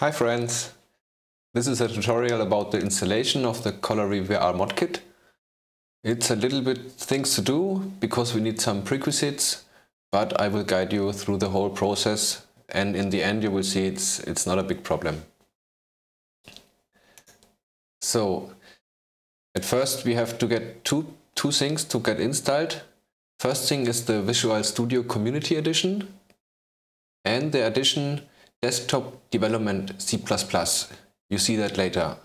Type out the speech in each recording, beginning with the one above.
Hi friends! This is a tutorial about the installation of the Colory VR modkit. It's a little bit things to do because we need some prerequisites, but I will guide you through the whole process and in the end you will see it's, it's not a big problem. So at first we have to get two, two things to get installed. First thing is the Visual Studio Community Edition and the edition desktop development C++. You see that later.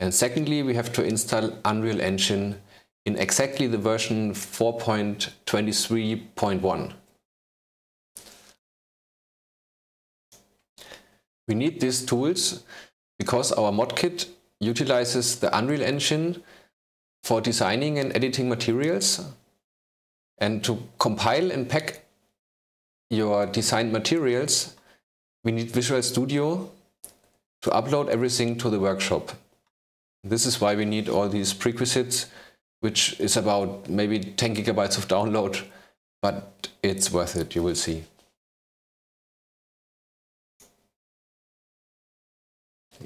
And secondly, we have to install Unreal Engine in exactly the version 4.23.1. We need these tools because our modkit utilizes the Unreal Engine for designing and editing materials and to compile and pack your designed materials we need Visual Studio to upload everything to the workshop. This is why we need all these prerequisites, which is about maybe 10 gigabytes of download, but it's worth it, you will see.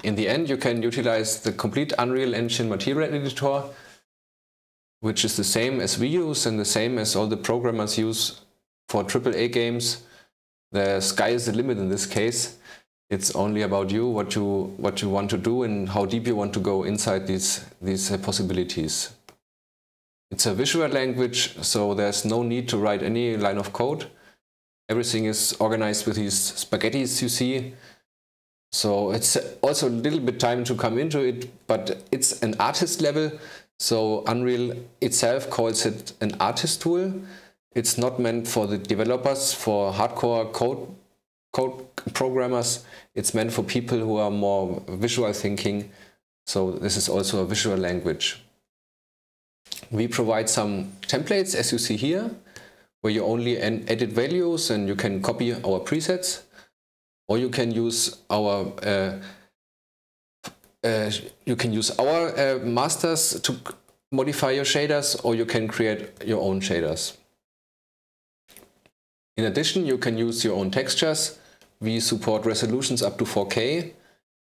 In the end, you can utilize the complete Unreal Engine material editor, which is the same as we use and the same as all the programmers use for AAA games the sky is the limit in this case. It's only about you, what you what you want to do, and how deep you want to go inside these these uh, possibilities. It's a visual language, so there's no need to write any line of code. Everything is organized with these spaghettis you see. So it's also a little bit time to come into it, but it's an artist level. So Unreal itself calls it an artist tool. It's not meant for the developers, for hardcore code, code programmers. It's meant for people who are more visual thinking. So this is also a visual language. We provide some templates, as you see here, where you only edit values and you can copy our presets, or you can use our uh, uh, you can use our uh, masters to modify your shaders, or you can create your own shaders. In addition, you can use your own textures. We support resolutions up to 4K,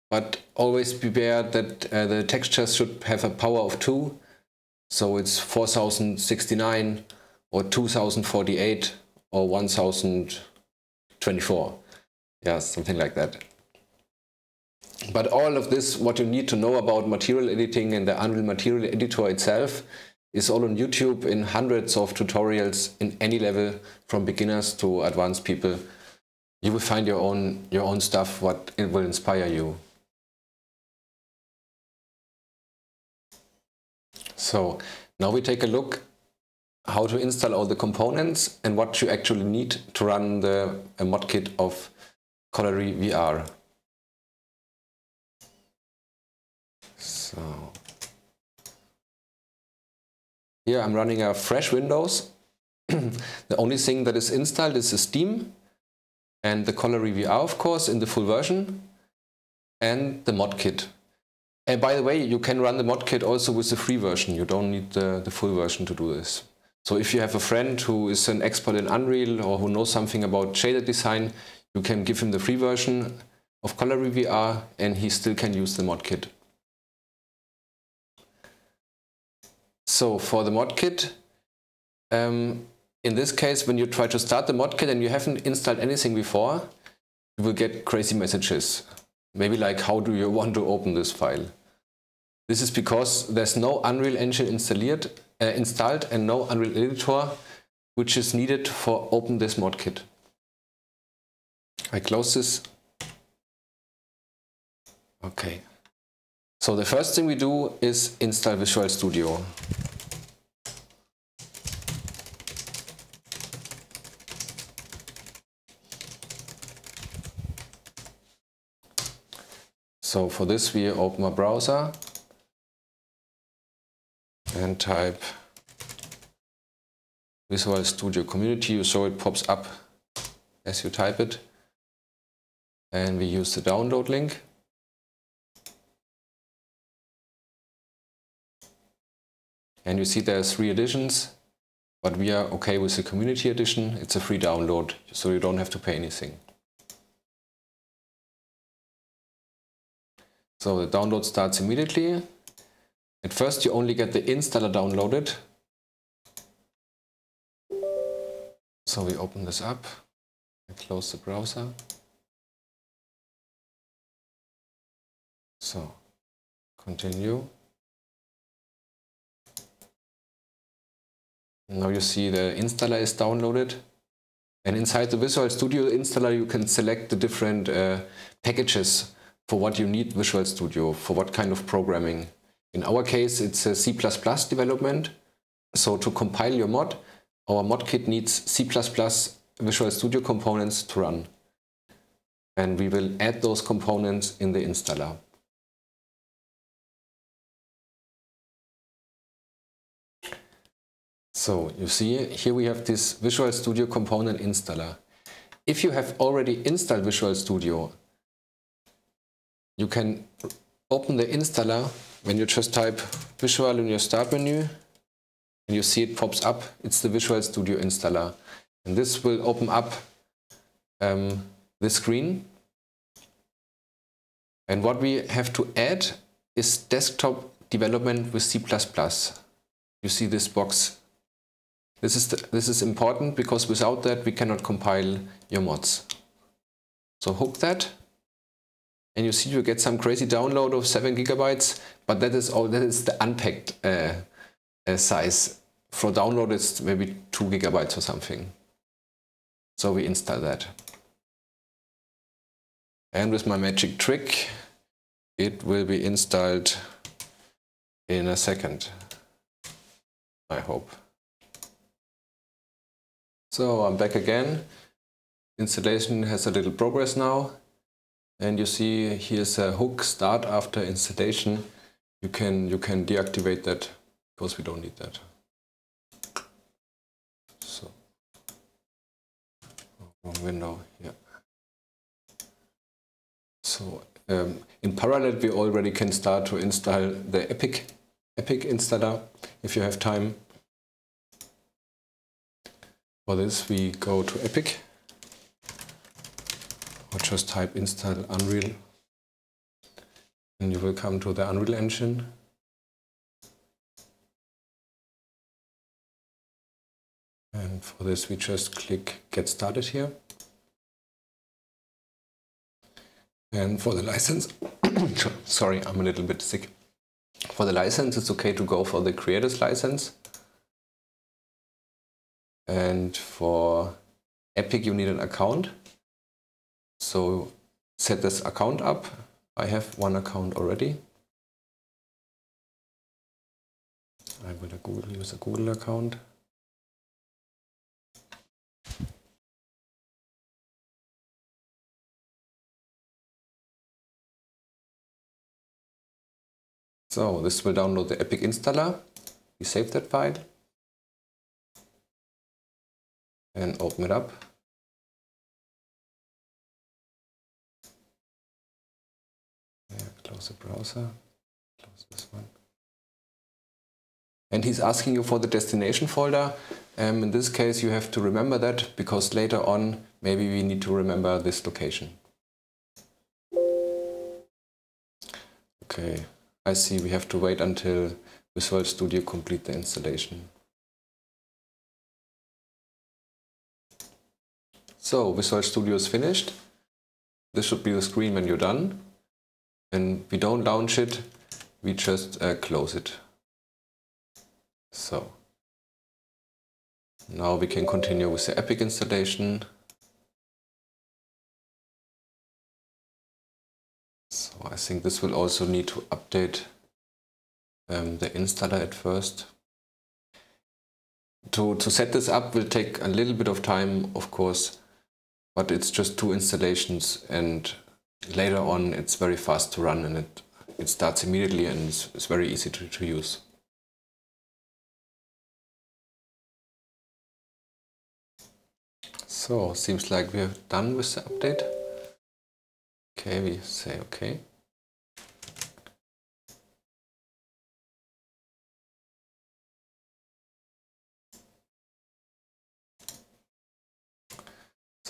but always beware that uh, the textures should have a power of 2. So it's 4069 or 2048 or 1024. Yeah, something like that. But all of this, what you need to know about material editing and the Unreal Material Editor itself, is all on YouTube in hundreds of tutorials in any level from beginners to advanced people. You will find your own, your own stuff, what it will inspire you. So now we take a look how to install all the components and what you actually need to run the modkit of Colory VR. So here I'm running a fresh Windows. the only thing that is installed is the Steam and the Colory VR, of course, in the full version and the mod kit. And by the way, you can run the mod kit also with the free version. You don't need the, the full version to do this. So if you have a friend who is an expert in Unreal or who knows something about shader design, you can give him the free version of Colory VR and he still can use the modkit. So for the modkit, um, in this case, when you try to start the modkit and you haven't installed anything before, you will get crazy messages. Maybe like, how do you want to open this file? This is because there's no Unreal Engine installed, uh, installed and no Unreal Editor, which is needed for open this modkit. I close this. Okay. So the first thing we do is install Visual Studio. So for this we open a browser and type Visual Studio Community so it pops up as you type it and we use the download link. And you see there are three editions, but we are okay with the community edition. It's a free download, so you don't have to pay anything. So the download starts immediately. At first you only get the installer downloaded. So we open this up and close the browser. So continue. Now you see the installer is downloaded. And inside the Visual Studio installer, you can select the different uh, packages for what you need Visual Studio, for what kind of programming. In our case, it's a C++ development. So to compile your mod, our mod kit needs C++ Visual Studio components to run. And we will add those components in the installer. So you see here we have this Visual Studio component installer. If you have already installed Visual Studio, you can open the installer when you just type Visual in your start menu and you see it pops up. It's the Visual Studio installer. And this will open up um, the screen. And what we have to add is desktop development with C++. You see this box this is, the, this is important because without that we cannot compile your mods. So hook that and you see you get some crazy download of 7 gigabytes, but that is all that is the unpacked uh, uh, size. For download it's maybe 2 gigabytes or something. So we install that. And with my magic trick, it will be installed in a second, I hope. So I'm back again. Installation has a little progress now. And you see here's a hook start after installation. You can you can deactivate that because we don't need that. So wrong window, yeah. So um, in parallel we already can start to install the Epic Epic installer if you have time. For this we go to Epic or just type install Unreal and you will come to the Unreal Engine. And for this we just click get started here. And for the license, sorry, I'm a little bit sick. For the license, it's okay to go for the creators license. And for Epic, you need an account. So set this account up. I have one account already. I will Google, use a Google account. So this will download the Epic installer. We save that file. And open it up. Close the browser, close this one. And he's asking you for the destination folder. Um, in this case, you have to remember that because later on, maybe we need to remember this location. Okay, I see we have to wait until Visual Studio complete the installation. So Visual Studio is finished. This should be the screen when you're done. And we don't launch it, we just uh, close it. So now we can continue with the Epic installation. So I think this will also need to update um, the installer at first. To, to set this up will take a little bit of time, of course, but it's just two installations and later on it's very fast to run and it, it starts immediately and it's, it's very easy to, to use. So, seems like we're done with the update. Okay, we say okay.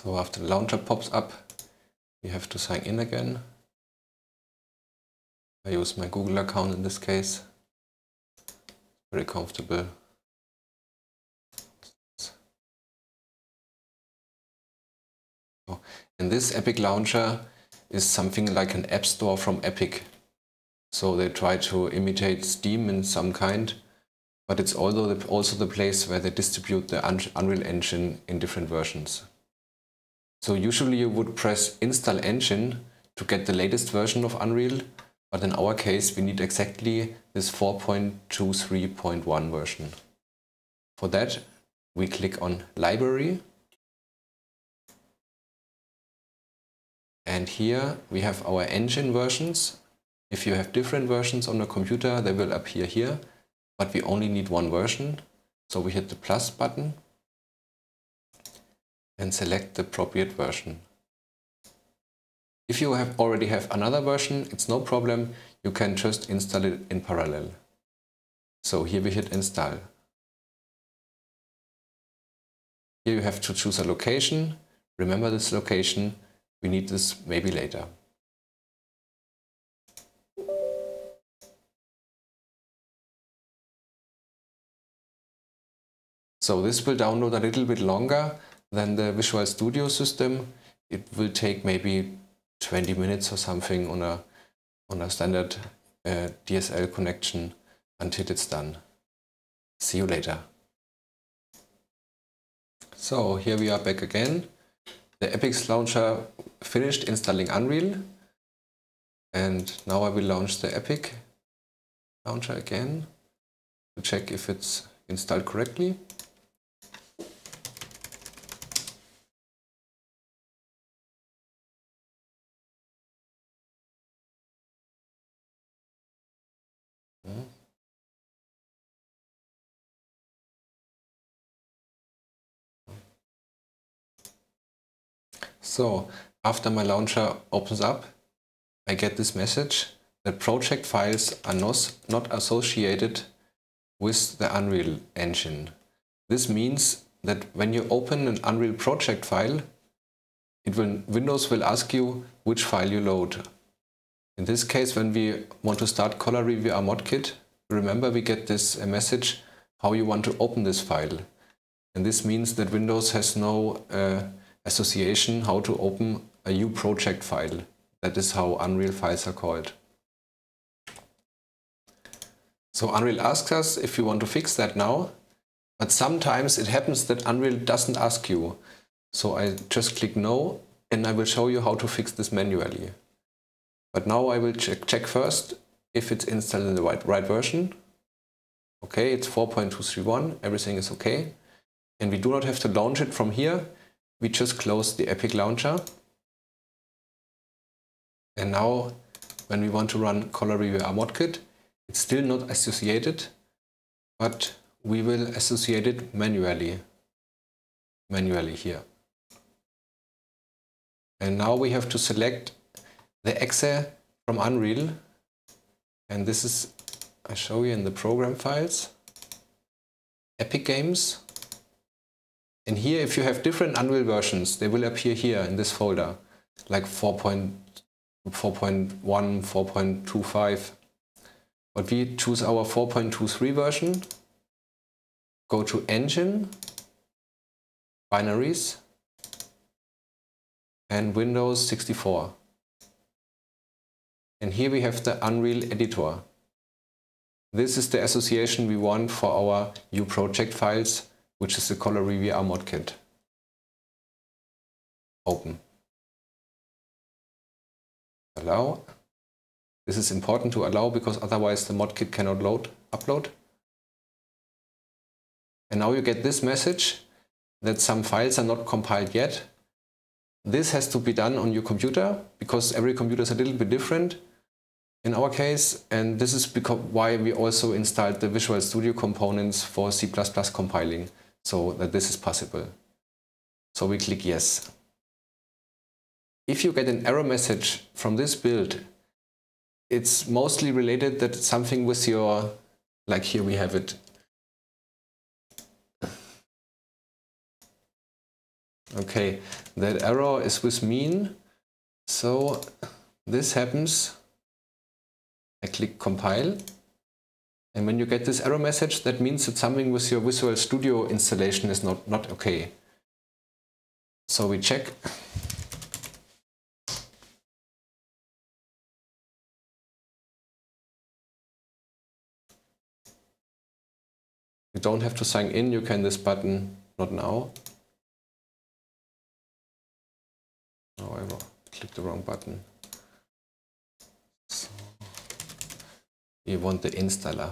So after the launcher pops up, we have to sign in again. I use my Google account in this case. Very comfortable. And this Epic Launcher is something like an app store from Epic. So they try to imitate Steam in some kind, but it's also the, also the place where they distribute the Unreal Engine in different versions. So usually you would press install engine to get the latest version of Unreal, but in our case we need exactly this 4.23.1 version. For that we click on library and here we have our engine versions if you have different versions on the computer, they will appear here, but we only need one version. So we hit the plus button and select the appropriate version. If you have already have another version, it's no problem. You can just install it in parallel. So here we hit install. Here you have to choose a location. Remember this location. We need this maybe later. So this will download a little bit longer than the Visual Studio system. It will take maybe 20 minutes or something on a, on a standard uh, DSL connection until it's done. See you later. So here we are back again. The Epic launcher finished installing Unreal. And now I will launch the Epic launcher again to check if it's installed correctly. So after my launcher opens up, I get this message that project files are not, not associated with the Unreal Engine. This means that when you open an Unreal project file, it will, Windows will ask you which file you load. In this case, when we want to start Colory VR modkit, remember we get this message how you want to open this file. And this means that Windows has no uh, association how to open a uproject file. That is how Unreal files are called. So Unreal asks us if we want to fix that now, but sometimes it happens that Unreal doesn't ask you. So I just click no and I will show you how to fix this manually. But now I will check, check first if it's installed in the right, right version. Okay, it's 4.231, everything is okay. And we do not have to launch it from here we just close the Epic Launcher. And now when we want to run Colory VR modkit, it's still not associated, but we will associate it manually, manually here. And now we have to select the exe from Unreal. And this is, I show you in the program files, Epic Games. And here, if you have different Unreal versions, they will appear here in this folder, like 4.1, 4.25. But we choose our 4.23 version, go to Engine, Binaries, and Windows 64. And here we have the Unreal Editor. This is the association we want for our new project files which is the Colory VR modkit. Open. Allow. This is important to allow because otherwise the modkit cannot load, upload. And now you get this message that some files are not compiled yet. This has to be done on your computer because every computer is a little bit different in our case. And this is because why we also installed the Visual Studio components for C++ compiling so that this is possible. So we click yes. If you get an error message from this build, it's mostly related that something with your, like here we have it. Okay, that error is with mean. So this happens I click compile. And when you get this error message, that means that something with your Visual Studio installation is not, not okay. So we check. You don't have to sign in, you can this button, not now. However, click the wrong button. You want the installer.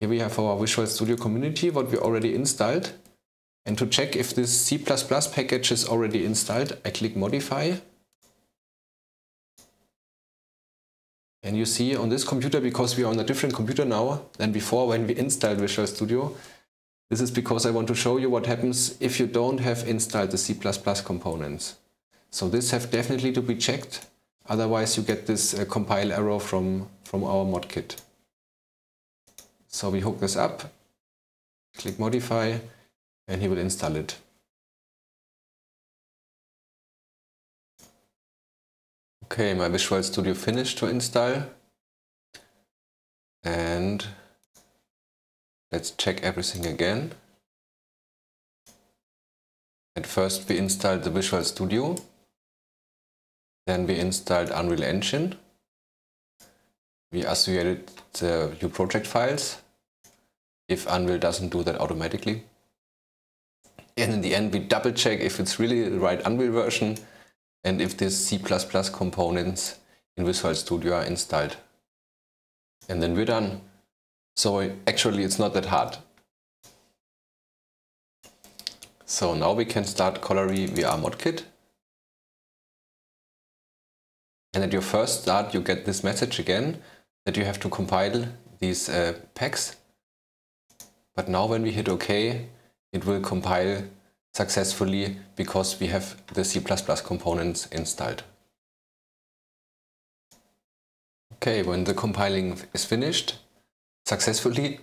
Here we have our Visual Studio community, what we already installed. And to check if this C++ package is already installed, I click Modify. And you see on this computer, because we are on a different computer now than before when we installed Visual Studio, this is because I want to show you what happens if you don't have installed the C++ components. So this have definitely to be checked, otherwise you get this uh, compile error from, from our mod kit. So we hook this up, click modify, and he will install it. Okay, my Visual Studio finished to install. And let's check everything again. At first we installed the Visual Studio. Then we installed Unreal Engine. We associated the uproject files if Unreal doesn't do that automatically. And in the end, we double check if it's really the right Unreal version and if the C++ components in Visual Studio are installed. And then we're done. So actually it's not that hard. So now we can start Colory VR ModKit. And at your first start you get this message again that you have to compile these uh, packs. But now when we hit OK, it will compile successfully because we have the C++ components installed. Okay, when the compiling is finished successfully,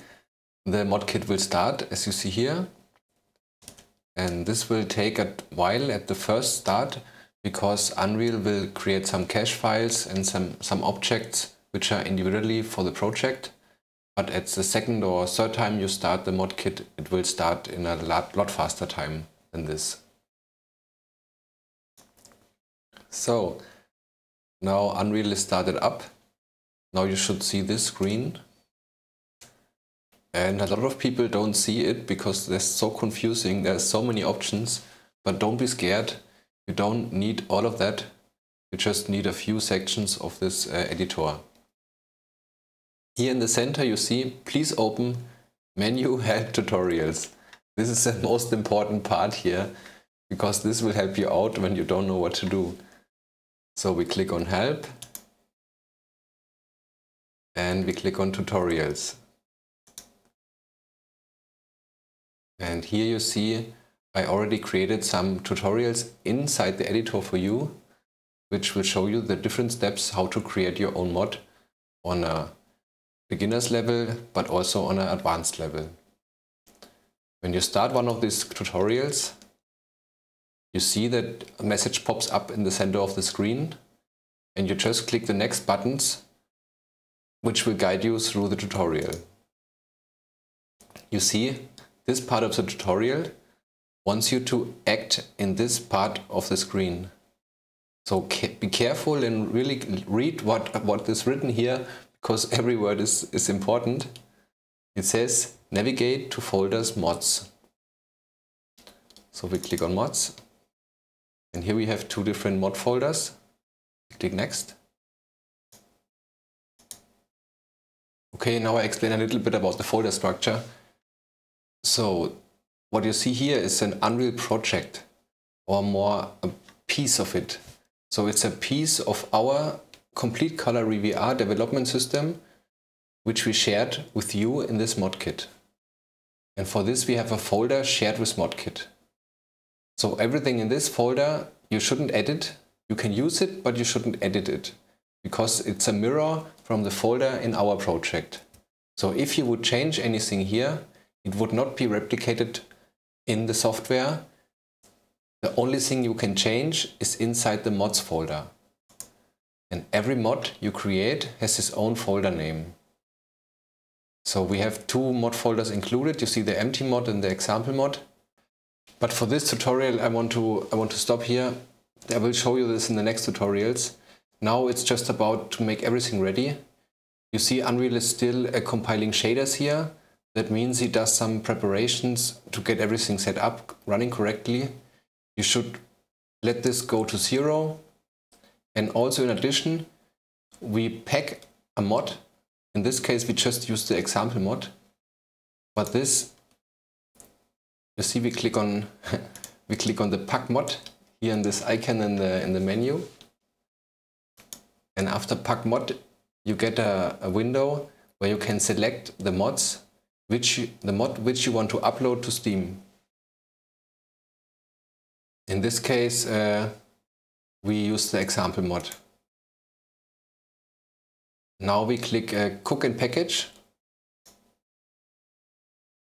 the modkit will start as you see here. And this will take a while at the first start because Unreal will create some cache files and some, some objects which are individually for the project. But at the second or third time you start the modkit, it will start in a lot, lot faster time than this. So now Unreal is started up. Now you should see this screen. And a lot of people don't see it because it's so confusing. There's so many options, but don't be scared. You don't need all of that. You just need a few sections of this uh, editor. Here in the center you see, please open menu help tutorials. This is the most important part here because this will help you out when you don't know what to do. So we click on help and we click on tutorials. And here you see I already created some tutorials inside the editor for you which will show you the different steps how to create your own mod on a beginner's level, but also on an advanced level. When you start one of these tutorials, you see that a message pops up in the center of the screen and you just click the next buttons which will guide you through the tutorial. You see, this part of the tutorial wants you to act in this part of the screen. So be careful and really read what, what is written here because every word is, is important. It says navigate to folders mods. So we click on mods. And here we have two different mod folders. Click next. Okay, now I explain a little bit about the folder structure. So what you see here is an Unreal project or more a piece of it. So it's a piece of our complete Colory VR development system, which we shared with you in this modkit. And for this, we have a folder shared with modkit. So everything in this folder, you shouldn't edit. You can use it, but you shouldn't edit it because it's a mirror from the folder in our project. So if you would change anything here, it would not be replicated in the software. The only thing you can change is inside the mods folder. And every mod you create has its own folder name. So we have two mod folders included. You see the empty mod and the example mod. But for this tutorial, I want to, I want to stop here. I will show you this in the next tutorials. Now it's just about to make everything ready. You see Unreal is still uh, compiling shaders here. That means he does some preparations to get everything set up, running correctly. You should let this go to zero. And also in addition, we pack a mod. In this case, we just use the example mod. But this, you see, we click on we click on the pack mod here in this icon in the in the menu. And after pack mod, you get a, a window where you can select the mods, which the mod which you want to upload to Steam. In this case, uh, we use the example mod. Now we click uh, cook and package.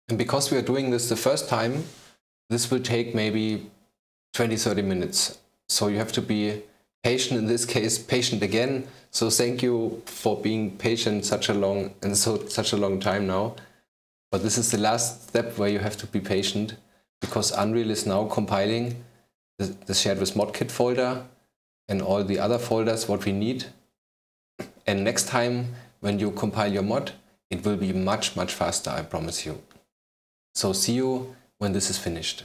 And because we are doing this the first time, this will take maybe 20-30 minutes. So you have to be patient in this case, patient again. So thank you for being patient such a long and so such a long time now. But this is the last step where you have to be patient because Unreal is now compiling the, the shared with modkit folder and all the other folders what we need. And next time when you compile your mod, it will be much, much faster, I promise you. So see you when this is finished.